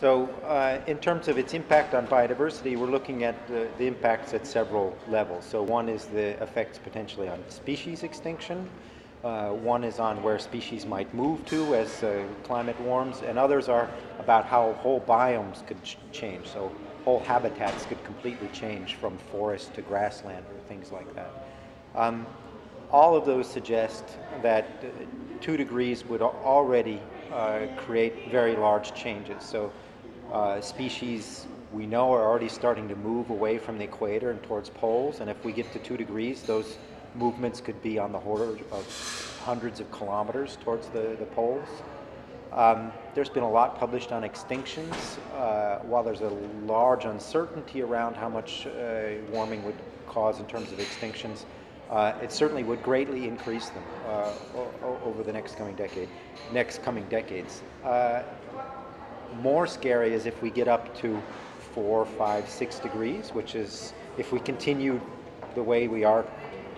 So uh, in terms of its impact on biodiversity, we're looking at the, the, impacts at several levels. So one is the effects potentially on species extinction. Uh, one is on where species might move to as uh, climate warms, and others are about how whole biomes could ch change. So whole habitats could completely change from forest to grassland or things like that. Um, all of those suggest that uh, two degrees would already uh, create very large changes. So uh, species we know are already starting to move away from the equator and towards poles, and if we get to two degrees, those movements could be on the order of hundreds of kilometers towards the, the poles. Um, there's been a lot published on extinctions. Uh, while there's a large uncertainty around how much uh, warming would cause in terms of extinctions, uh, it certainly would greatly increase them uh, over the next coming decade, next coming decades. More scary is if we get up to four, five, six degrees, which is if we continue the way we are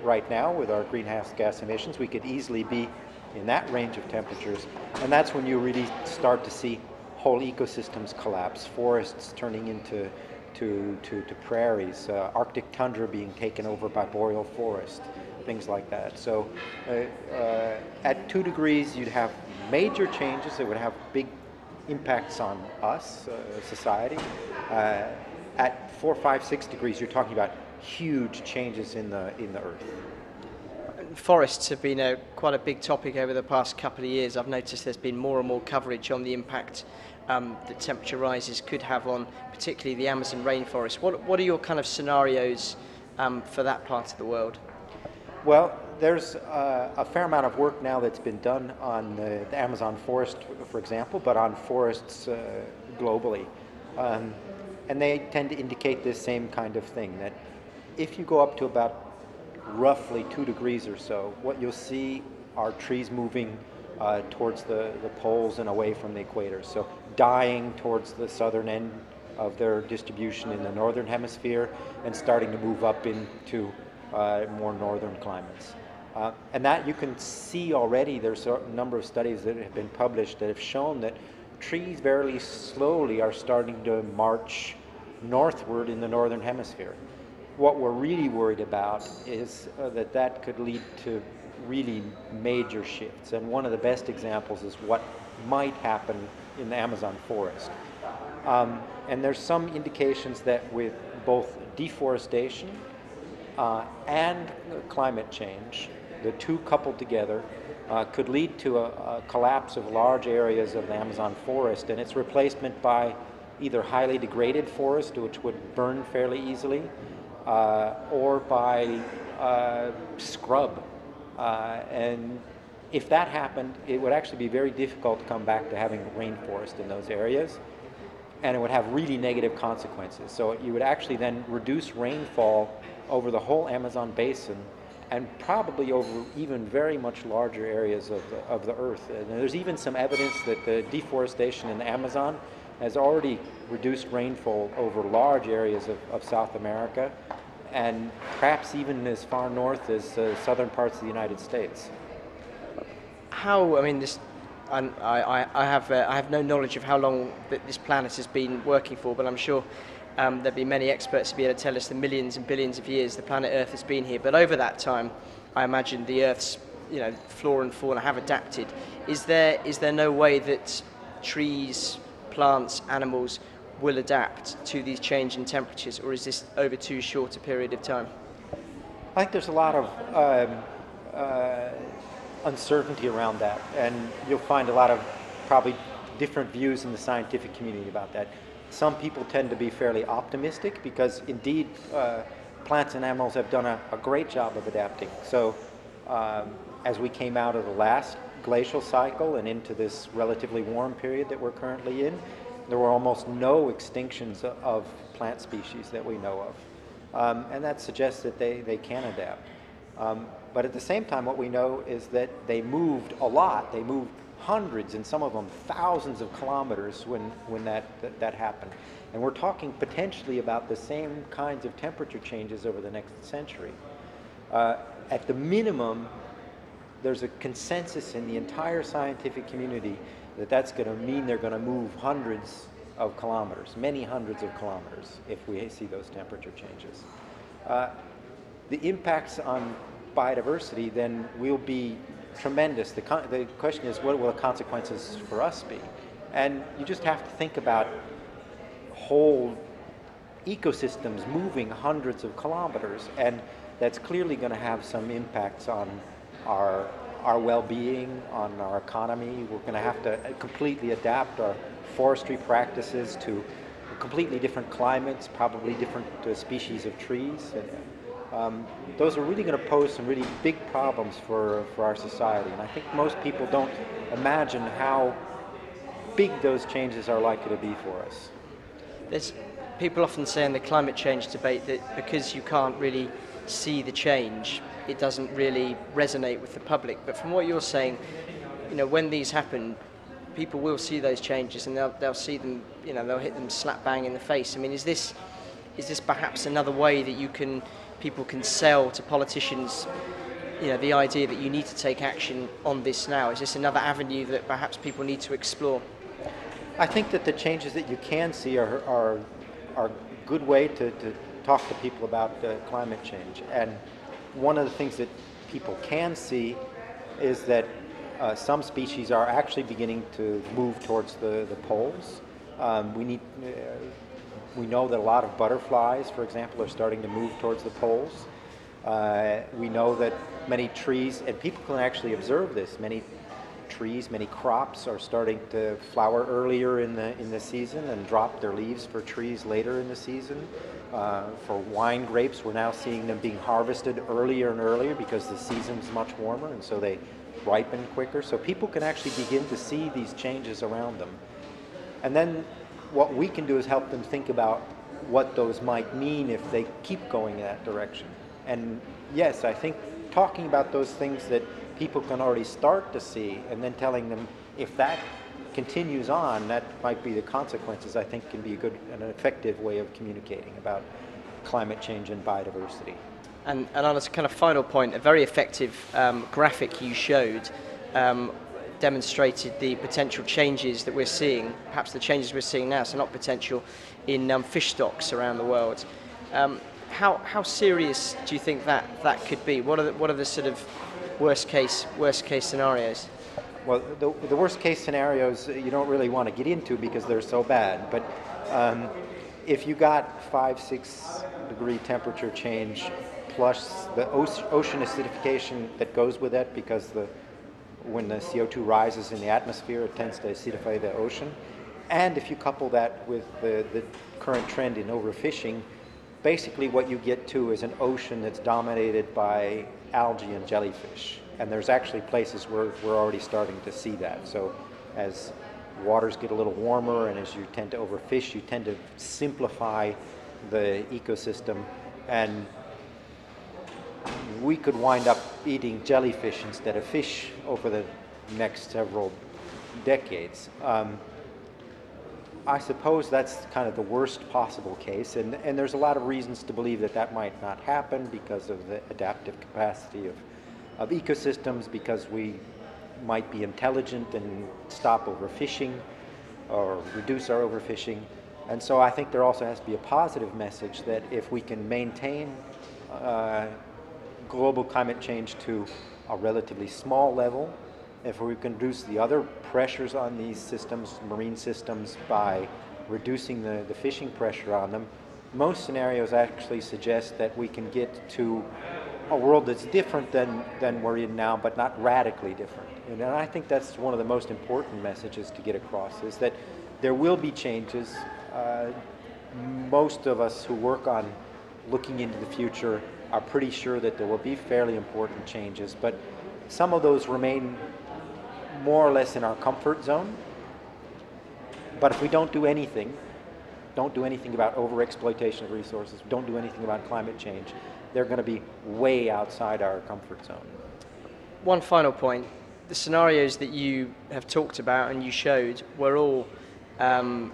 right now with our greenhouse gas emissions, we could easily be in that range of temperatures. And that's when you really start to see whole ecosystems collapse, forests turning into to, to, to prairies, uh, Arctic tundra being taken over by boreal forest, things like that. So uh, uh, at two degrees, you'd have major changes that would have big impacts on us, uh, society. Uh, at four, five, six degrees, you're talking about huge changes in the, in the earth forests have been a, quite a big topic over the past couple of years. I've noticed there's been more and more coverage on the impact um, that temperature rises could have on particularly the Amazon rainforest. What, what are your kind of scenarios um, for that part of the world? Well, there's uh, a fair amount of work now that's been done on the, the Amazon forest, for example, but on forests uh, globally. Um, and they tend to indicate this same kind of thing that if you go up to about roughly two degrees or so, what you'll see are trees moving uh, towards the, the poles and away from the equator. So dying towards the southern end of their distribution in the northern hemisphere and starting to move up into uh, more northern climates. Uh, and that you can see already, there's a number of studies that have been published that have shown that trees very slowly are starting to march northward in the northern hemisphere what we're really worried about is uh, that that could lead to really major shifts. And one of the best examples is what might happen in the Amazon forest. Um, and there's some indications that with both deforestation uh, and climate change, the two coupled together, uh, could lead to a, a, collapse of large areas of the Amazon forest and its replacement by either highly degraded forest, which would burn fairly easily, uh, or by uh, scrub. Uh, and if that happened, it would actually be very difficult to come back to having rainforest in those areas. And it would have really negative consequences. So you would actually then reduce rainfall over the whole Amazon basin and probably over even very much larger areas of the, of the earth. And there's even some evidence that the deforestation in the Amazon has already reduced rainfall over large areas of, of South America and perhaps even as far north as uh, southern parts of the United States. How, I mean, this, I, I, I, have, uh, I have no knowledge of how long that this planet has been working for, but I'm sure um, there'll be many experts to be able to tell us the millions and billions of years the planet Earth has been here. But over that time, I imagine the Earth's you know, flora and fauna have adapted. Is there, is there no way that trees, plants, animals will adapt to these changing temperatures, or is this over too short a period of time? I think there's a lot of um, uh, uncertainty around that, and you'll find a lot of probably different views in the scientific community about that. Some people tend to be fairly optimistic because indeed uh, plants and animals have done a, a, great job of adapting. So um, as we came out of the last glacial cycle and into this relatively warm period that we're currently in, there were almost no extinctions of plant species that we know of. Um, and that suggests that they, they can adapt. Um, but at the same time, what we know is that they moved a lot. They moved hundreds and some of them thousands of kilometers when, when that, that, that happened. And we're talking potentially about the same kinds of temperature changes over the next century. Uh, at the minimum, there's a consensus in the entire scientific community that that's going to mean they're going to move hundreds of kilometers, many hundreds of kilometers, if we see those temperature changes. Uh, the impacts on biodiversity then will be tremendous. The, the question is, what will the consequences for us be? And you just have to think about whole ecosystems moving hundreds of kilometers, and that's clearly going to have some impacts on our our well-being, on our economy. We're going to have to completely adapt our forestry practices to completely different climates, probably different uh, species of trees. And, um, those are really going to pose some really big problems for, for our society. And I think most people don't imagine how big those changes are likely to be for us. There's people often say in the climate change debate that because you can't really see the change, it doesn't really resonate with the public. But from what you're saying, you know, when these happen, people will see those changes and they'll, they'll see them, you know, they'll hit them slap bang in the face. I mean, is this, is this perhaps another way that you can, people can sell to politicians, you know, the idea that you need to take action on this now? Is this another avenue that perhaps people need to explore? I think that the changes that you can see are, are, are a good way to, to talk to people about uh, climate change. And one of the things that people can see is that uh, some species are actually beginning to move towards the, the poles. Um, we, need, uh, we know that a lot of butterflies, for example, are starting to move towards the poles. Uh, we know that many trees, and people can actually observe this, many trees, many crops are starting to flower earlier in the, in the season and drop their leaves for trees later in the season. Uh, for wine grapes, we're now seeing them being harvested earlier and earlier because the season's much warmer and so they ripen quicker. So people can actually begin to see these changes around them. And then what we can do is help them think about what those might mean if they keep going in that direction. And yes, I think talking about those things that people can already start to see and then telling them if that continues on, that might be the consequences, I think can be a good and an effective way of communicating about climate change and biodiversity. And, and on a kind of final point, a very effective um, graphic you showed um, demonstrated the potential changes that we're seeing, perhaps the changes we're seeing now, so not potential, in um, fish stocks around the world. Um, how, how serious do you think that, that could be? What are the, what are the sort of worst case, worst case scenarios? Well, the, the worst case scenarios you don't really want to get into because they're so bad. But um, if you got five, six degree temperature change plus the ocean acidification that goes with it, because the when the CO2 rises in the atmosphere, it tends to acidify the ocean. And if you couple that with the, the current trend in overfishing, basically what you get to is an ocean that's dominated by algae and jellyfish and there's actually places where we're already starting to see that. So as waters get a little warmer and as you tend to overfish, you tend to simplify the ecosystem and we could wind up eating jellyfish instead of fish over the next several decades. Um, I suppose that's kind of the worst possible case, and, and there's a lot of reasons to believe that that might not happen because of the adaptive capacity of of ecosystems because we might be intelligent and stop overfishing or reduce our overfishing. And so I think there also has to be a positive message that if we can maintain uh, global climate change to a relatively small level, if we can reduce the other pressures on these systems, marine systems, by reducing the, the fishing pressure on them, most scenarios actually suggest that we can get to a world that's different than, than we're in now, but not radically different. And I think that's one of the most important messages to get across is that there will be changes. Uh, most of us who work on looking into the future are pretty sure that there will be fairly important changes, but some of those remain more or less in our comfort zone. But if we don't do anything, don't do anything about overexploitation of resources, don't do anything about climate change, they're going to be way outside our comfort zone. One final point the scenarios that you have talked about and you showed were all, um,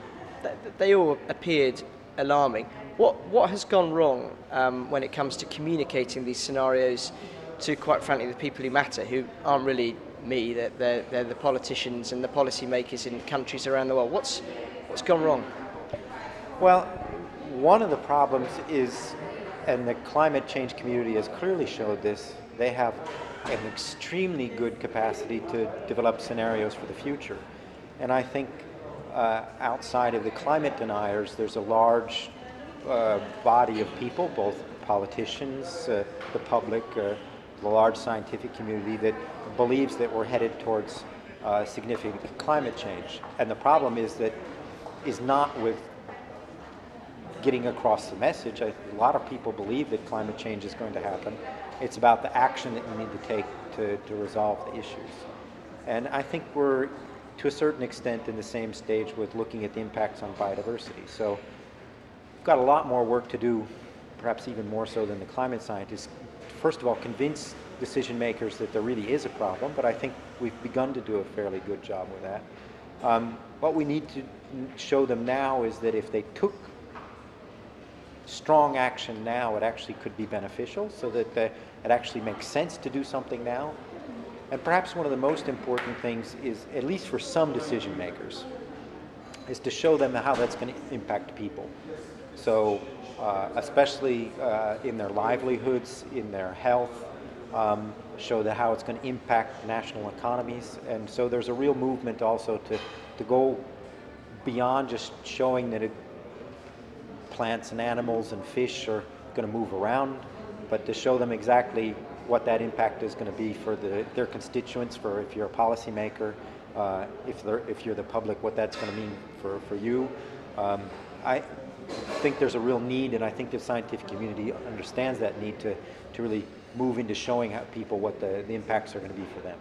they all appeared alarming. What, what has gone wrong um, when it comes to communicating these scenarios to, quite frankly, the people who matter, who aren't really me, they're, they're, they're the politicians and the policymakers in countries around the world? What's, What's gone wrong? Well, one of the problems is, and the climate change community has clearly showed this, they have an extremely good capacity to develop scenarios for the future. And I think uh, outside of the climate deniers, there's a large uh, body of people, both politicians, uh, the public, uh, the large scientific community, that believes that we're headed towards uh, significant climate change. And the problem is that is not with getting across the message. A lot of people believe that climate change is going to happen. It's about the action that you need to take to, to resolve the issues. And I think we're, to a certain extent, in the same stage with looking at the impacts on biodiversity. So we've got a lot more work to do, perhaps even more so than the climate scientists. First of all, convince decision makers that there really is a problem, but I think we've begun to do a fairly good job with that. Um, what we need to show them now is that if they took strong action now, it actually could be beneficial so that the, it actually makes sense to do something now. And perhaps one of the most important things is, at least for some decision makers, is to show them how that's going to impact people. So, uh, especially uh, in their livelihoods, in their health, um, show that how it's going to impact national economies. And so there's a real movement also to, to go beyond just showing that it, plants and animals and fish are going to move around, but to show them exactly what that impact is going to be for the, their constituents, for if you're a policymaker, uh, if, if you're the public, what that's going to mean for, for you. Um, I think there's a real need, and I think the scientific community understands that need to, to really move into showing people what the, the impacts are going to be for them.